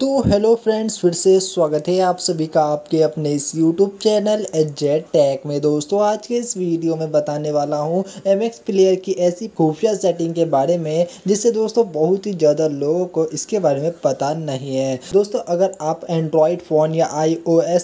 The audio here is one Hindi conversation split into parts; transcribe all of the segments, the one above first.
तो हेलो फ्रेंड्स, फिर से स्वागत है आप सभी का आपके अपने इस YouTube channel H Z tech में। दोस्तों, आज के इस वीडियो में बताने वाला हूँ एम एक्स प्लेयर की ऐसी खुफिया सेटिंग के बारे में, जिससे दोस्तों बहुत ही ज़्यादा लोगों को इसके बारे में पता नहीं है। दोस्तों, अगर आप एंड्रॉयड फ़ोन या आई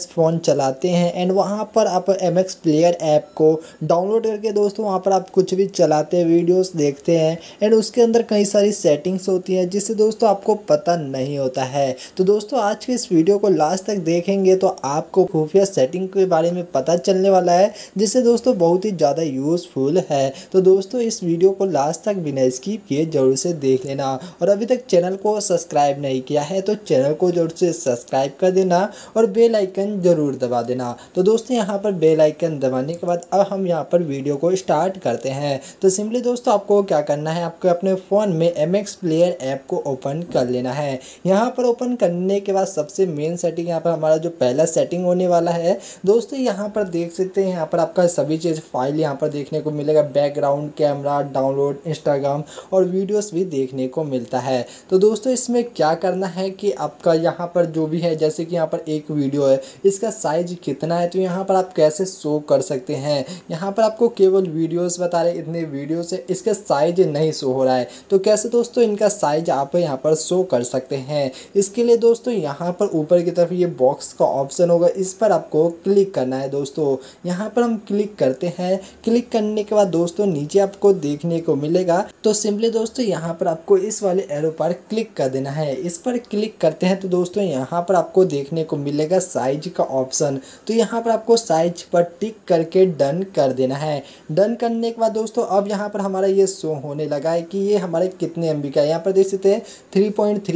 फ़ोन चलाते हैं एंड वहाँ पर आप एम एक्स प्लेयर ऐप को डाउनलोड करके दोस्तों, वहाँ पर आप कुछ भी चलाते हैं वीडियोज़ देखते हैं एंड उसके अंदर कई सारी सेटिंग्स होती हैं, जिससे दोस्तों आपको पता नहीं होता है। तो दोस्तों, आज के इस वीडियो को लास्ट तक देखेंगे तो आपको खुफिया सेटिंग के बारे में पता चलने वाला है, जिससे दोस्तों बहुत ही ज़्यादा यूज़फुल है। तो दोस्तों, इस वीडियो को लास्ट तक बिना स्किप किए ज़रूर से देख लेना। और अभी तक चैनल को सब्सक्राइब नहीं किया है तो चैनल को ज़रूर से सब्सक्राइब कर देना और बेल आइकन ज़रूर दबा देना। तो दोस्तों, यहाँ पर बेल आइकन दबाने के बाद अब हम यहाँ पर वीडियो को स्टार्ट करते हैं। तो सिंपली दोस्तों, आपको क्या करना है, आपको अपने फ़ोन में MX प्लेयर ऐप को ओपन कर लेना है। यहाँ पर ओपन ओपन करने के बाद सबसे मेन सेटिंग यहाँ पर हमारा जो पहला सेटिंग होने वाला है, दोस्तों यहाँ पर देख सकते हैं, यहाँ पर आपका सभी चीज़ फ़ाइल यहाँ पर देखने को मिलेगा। बैकग्राउंड कैमरा डाउनलोड इंस्टाग्राम और वीडियोस भी देखने को मिलता है। तो दोस्तों इसमें क्या करना है कि आपका यहाँ पर जो भी है, जैसे कि यहाँ पर एक वीडियो है, इसका साइज़ कितना है तो यहाँ पर आप कैसे शो कर सकते हैं? यहाँ पर आपको केवल वीडियोस बता रहे इतने वीडियो से इसका साइज़ नहीं शो हो रहा है। तो कैसे दोस्तों इनका साइज़ आप यहाँ पर शो कर सकते हैं? इसके इसके लिए दोस्तों, यहाँ पर ऊपर की तरफ़ ये बॉक्स का ऑप्शन होगा। इस पर आपको क्लिक करना है दोस्तों। यहाँ पर हम क्लिक करते हैं। क्लिक करने के बाद दोस्तों, नीचे आपको देखने को मिलेगा। तो सिंपली दोस्तों, यहाँ पर आपको इस वाले एरो पर क्लिक कर देना है। इस पर क्लिक करते हैं तो दोस्तों, यहाँ पर आपको देखने को मिलेगा साइज़ का ऑप्शन तो यहाँ पर आपको साइज़ पर टिक करके डन कर देना है। डन करने के बाद दोस्तों, अब यहाँ पर हमारा ये शो होने लगा है कि ये हमारे कितने एम का है। यहाँ पर देख सकते हैं थ्री पॉइंट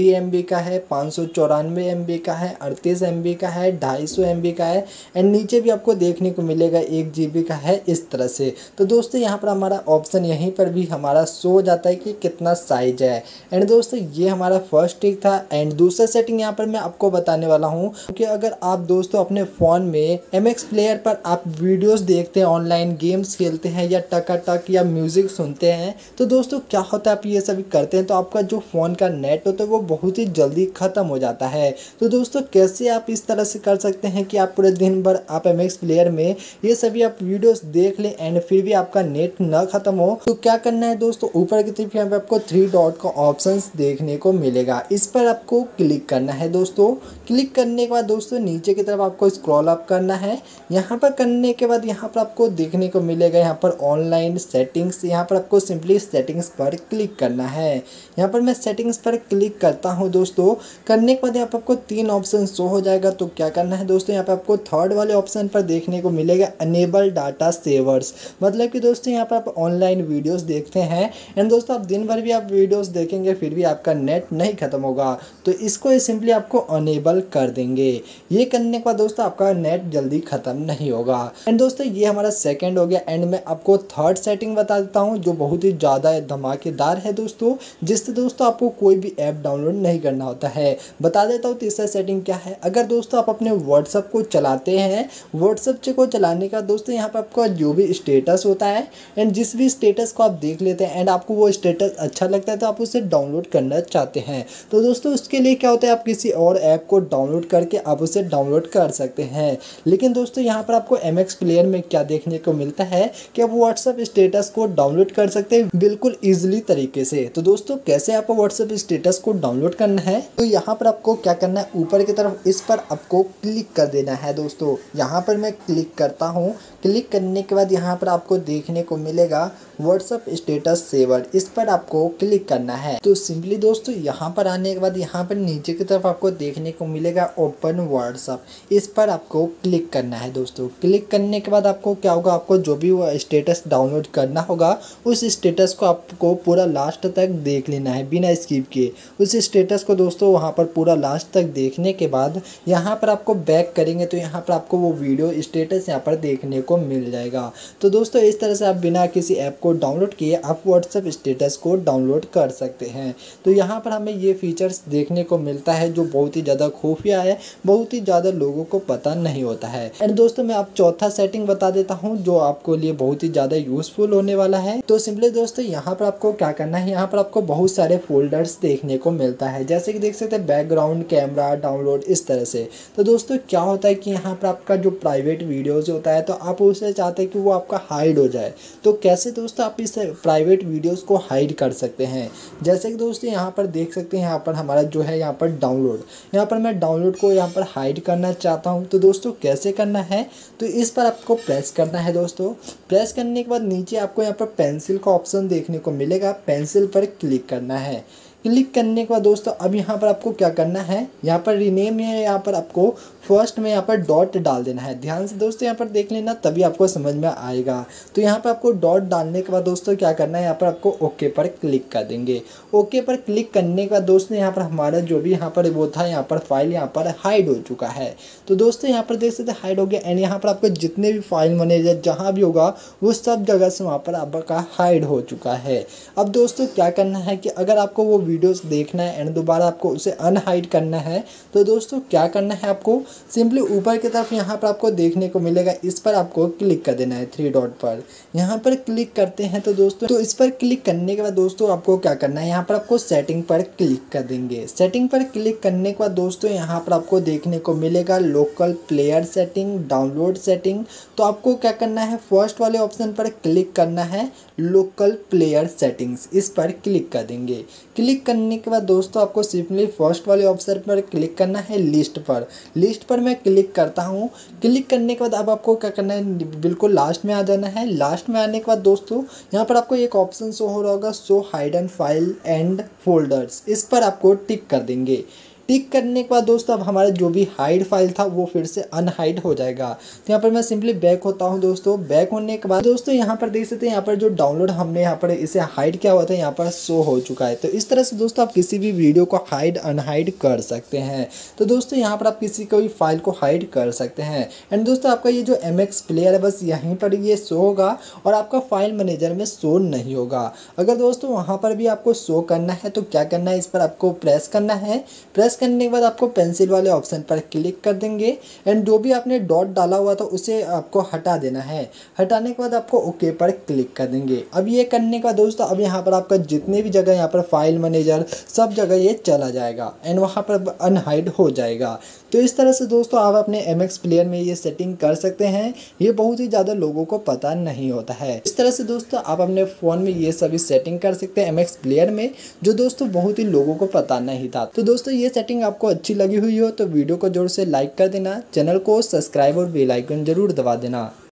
का है, पाँच सौ चौरानवे एम का है, अड़तीस एम का है, ढाई सौ एम का है एंड नीचे भी आपको देखने को मिलेगा एक जीबी का है इस तरह से। तो दोस्तों, यहाँ पर हमारा ऑप्शन यहीं पर भी हमारा शो जाता है कि कितना साइज़ है। एंड दोस्तों, ये हमारा फ़र्स्ट टिक था एंड दूसरा सेटिंग यहाँ पर मैं आपको बताने वाला हूँ कि अगर आप दोस्तों अपने फ़ोन में MX प्लेयर पर आप वीडियोस देखते हैं ऑनलाइन गेम्स खेलते हैं, या टका टक या म्यूज़िक सुनते हैं तो दोस्तों, क्या होता है, आप ये सभी करते हैं तो आपका जो फ़ोन का नेट होता है, वो बहुत ही जल्दी ख़त्म हो जाता है। तो दोस्तों, कैसे आप इस तरह से कर सकते हैं कि आप पूरे दिन भर आप एमएक्स प्लेयर में ये सभी आप वीडियोस देख लें एंड फिर भी आपका नेट न ख़त्म हो? तो क्या करना है दोस्तों? ऊपर की तरफ़ यहाँ पे आपको थ्री डॉट का ऑप्शन देखने को मिलेगा। इस पर आपको क्लिक करना है दोस्तों। क्लिक करने के बाद दोस्तों, नीचे की तरफ़ आपको स्क्रॉल अप करना है। यहाँ पर करने के बाद यहाँ पर आपको देखने को मिलेगा यहाँ पर ऑनलाइन सेटिंग्स यहाँ पर आपको सिंपली सेटिंग्स पर क्लिक करना है। यहाँ पर मैं सेटिंग्स पर क्लिक करता हूँ दोस्तों। करने के बाद यहाँ पर आपको तीन ऑप्शन शो हो जाएगा। तो क्या करना है दोस्तों, यहाँ पर आपको थर्ड वाले ऑप्शन पर देखने को मिलेगा अनेबल डाटा सेवर्स मतलब कि दोस्तों, यहाँ पर आप ऑनलाइन वीडियोस देखते हैं एंड दोस्तों, आप दिन भर भी आप वीडियोस देखेंगे, फिर भी आपका नेट नहीं खत्म होगा। तो इसको सिंपली आपको अनेबल कर देंगे। ये करने के बाद दोस्तों, आपका नेट जल्दी ख़त्म नहीं होगा। एंड दोस्तों, ये हमारा सेकेंड हो गया। एंड मैं आपको थर्ड सेटिंग बता देता हूँ, जो बहुत ही ज़्यादा धमाकेदार है दोस्तों, जिससे दोस्तों, आपको कोई भी ऐप डाउनलोड नहीं करना होता है। बता देता हूँ तीसरा सेटिंग क्या है। अगर दोस्तों आप अपने व्हाट्सअप को चलाते हैं व्हाट्सअप को चलाने का दोस्तों यहाँ पर आपका जो भी स्टेटस होता है एंड जिस भी स्टेटस को आप देख लेते हैं एंड आपको वो स्टेटस अच्छा लगता है तो आप उसे डाउनलोड करना चाहते हैं। तो दोस्तों उसके लिए क्या होता है, आप किसी और ऐप को डाउनलोड करके आप उसे डाउनलोड कर सकते हैं। लेकिन दोस्तों यहाँ पर आपको एम प्लेयर में क्या देखने को मिलता है कि आप व्हाट्सअप स्टेटस को डाउनलोड कर सकते हैं बिल्कुल ईजिली तरीके से। तो दोस्तों कैसे आपको व्हाट्सअप स्टेटस को डाउनलोड करना है तो यहाँ पर आपको क्या करना है? ऊपर की तरफ़ इस पर आपको क्लिक कर देना है दोस्तों। यहाँ पर मैं क्लिक करता हूँ। क्लिक करने के बाद यहाँ पर आपको देखने को मिलेगा व्हाट्सअप स्टेटस सेवर इस पर आपको क्लिक करना है। तो सिंपली दोस्तों, यहाँ पर आने के बाद यहाँ पर नीचे की तरफ़ आपको देखने को मिलेगा ओपन व्हाट्सअप इस पर आपको क्लिक करना है दोस्तों। क्लिक करने के बाद आपको क्या होगा? आपको जो भी स्टेटस डाउनलोड करना होगा, उस स्टेटस को आपको पूरा लास्ट तक देख लेना है बिना स्किप के। उस स्टेटस को दोस्तों, वहाँ पर पूरा लास्ट तक देखने के बाद यहाँ पर आपको बैक करेंगे तो यहाँ पर आपको वो वीडियो स्टेटस यहाँ पर देखने को मिल जाएगा। तो दोस्तों, इस तरह से आप बिना किसी ऐप को डाउनलोड किए आप व्हाट्सएप स्टेटस को डाउनलोड कर सकते हैं। तो यहाँ पर हमें ये फीचर्स देखने को मिलता है जो बहुत ही ज़्यादा खुफिया है, बहुत ही ज़्यादा लोगों को पता नहीं होता है। एंड दोस्तों, मैं आप चौथा सेटिंग बता देता हूँ जो आपको लिए बहुत ही ज़्यादा यूजफुल होने वाला है। तो सिंपली दोस्तों, यहाँ पर आपको क्या करना है, यहाँ पर आपको बहुत सारे फोल्डर्स देखने को मिलता है। जैसे कि देख सकते हैं बैकग्राउंड कैमरा डाउनलोड इस तरह से। तो दोस्तों, क्या होता है कि यहाँ पर आपका जो प्राइवेट वीडियोज़ होता है तो आप उसे चाहते हैं कि वो आपका हाइड हो जाए तो कैसे दोस्तों आप इस प्राइवेट वीडियोज़ को हाइड कर सकते हैं? जैसे कि दोस्तों यहाँ पर देख सकते हैं, यहाँ पर हमारा जो है यहाँ पर डाउनलोड यहाँ पर मैं डाउनलोड को यहाँ पर हाइड करना चाहता हूँ तो दोस्तों कैसे करना है? तो इस पर आपको प्रेस करना है दोस्तों। प्रेस करने के बाद नीचे आपको यहाँ पर पेंसिल का ऑप्शन देखने को मिलेगा। पेंसिल पर क्लिक करना है। क्लिक करने के बाद दोस्तों अब यहाँ पर आपको क्या करना है यहाँ पर रीनेम है यहाँ पर आपको फ़र्स्ट में यहाँ पर डॉट डाल देना है ध्यान से दोस्तों यहाँ पर देख लेना तभी आपको समझ में आएगा तो यहाँ पर आपको डॉट डालने के बाद दोस्तों क्या करना है यहाँ पर आपको ओके पर क्लिक कर देंगे ओके पर क्लिक करने के बाद दोस्तों यहाँ पर हमारा जो भी यहाँ पर वो था यहाँ पर फ़ाइल यहाँ पर हाइड हो चुका है तो दोस्तों यहाँ पर देख सकते हाइड हो गया एंड यहाँ पर आपको जितने भी फ़ाइल मैनेजर जहाँ भी होगा वो सब जगह से वहाँ पर आपका हाइड हो चुका है अब दोस्तों क्या करना है कि अगर आपको वो वीडियोस देखना है एंड दोबारा आपको उसे अनहाइड करना है तो दोस्तों क्या करना है आपको? सिंपली ऊपर की तरफ़ यहाँ पर आपको देखने को मिलेगा, इस पर आपको क्लिक कर देना है थ्री डॉट पर। यहाँ पर क्लिक करते हैं तो दोस्तों तो इस पर क्लिक करने के बाद दोस्तों आपको क्या करना है? यहाँ पर आपको सेटिंग पर क्लिक कर देंगे। सेटिंग पर क्लिक करने के बाद दोस्तों यहाँ पर आपको देखने को मिलेगा local player setting download setting तो आपको क्या करना है? फ़र्स्ट वाले ऑप्शन पर क्लिक करना है लोकल प्लेयर सेटिंग्स इस पर क्लिक कर देंगे। क्लिक करने के बाद दोस्तों, आपको सिंपली फ़र्स्ट वाले ऑप्शन पर क्लिक करना है लिस्ट पर। लिस्ट पर मैं क्लिक करता हूँ। क्लिक करने के बाद अब आपको क्या करना है? बिल्कुल लास्ट में आ जाना है। लास्ट में आने के बाद दोस्तों, यहाँ पर आपको एक ऑप्शन शो हो रहा होगा, show hide and file and folders. इस पर आपको टिक कर देंगे। टिक करने के बाद दोस्तों, अब हमारा जो भी हाइड फ़ाइल था, वो फिर से अनहाइड हो जाएगा। तो यहाँ पर मैं सिंपली बैक होता हूँ दोस्तों। बैक होने के बाद दोस्तों, यहाँ पर देख सकते हैं, यहाँ पर जो डाउनलोड हमने यहाँ पर इसे हाइड किया हुआ था, यहाँ पर शो हो चुका है। तो इस तरह से दोस्तों, आप किसी भी वीडियो को हाइड अनहाइड कर सकते हैं। तो दोस्तों, यहाँ पर आप किसी कोई फ़ाइल को हाइड कर सकते हैं। एंड दोस्तों, आपका ये जो एमएक्स प्लेयर है, बस यहीं पर ये शो होगा और आपका फ़ाइल मैनेजर में शो नहीं होगा। अगर दोस्तों, वहाँ पर भी आपको शो करना है तो क्या करना है? इस पर आपको प्रेस करना है। प्रेस करने के बाद आपको पेंसिल वाले ऑप्शन पर क्लिक कर देंगे। एंड जो भी आपने डॉट डाला हुआ था, उसे आपको हटा देना है। हटाने के बाद आपको ओके पर क्लिक कर देंगे। अब ये करने के दोस्तों, अब यहाँ पर आपका जितने भी जगह यहाँ पर फ़ाइल मैनेजर सब जगह ये चला जाएगा। एंड वहाँ पर अनहाइड हो जाएगा। तो इस तरह से दोस्तों, आप अपने एम प्लेयर में ये सेटिंग कर सकते हैं। ये बहुत ही ज़्यादा लोगों को पता नहीं होता है। इस तरह से दोस्तों, आप अपने फ़ोन में ये सभी सेटिंग कर सकते हैं एमएक्स प्लेयर में, जो दोस्तों बहुत ही लोगों को पता नहीं था। तो दोस्तों, ये सेटिंग आपको अच्छी लगी हुई हो तो वीडियो को ज़ोर से लाइक कर देना, चैनल को सब्सक्राइब और बेलाइकन ज़रूर दबा देना।